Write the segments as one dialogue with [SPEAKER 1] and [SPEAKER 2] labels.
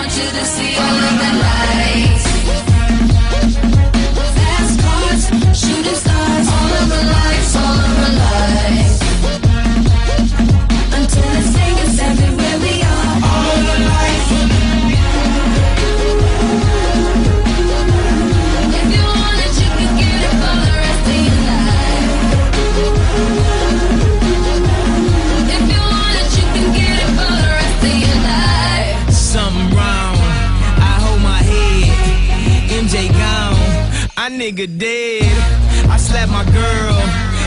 [SPEAKER 1] want you to see all of the light. Nigga dead. I slapped my girl,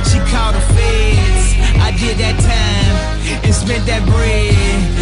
[SPEAKER 1] she called the feds. I did that time and spent that bread.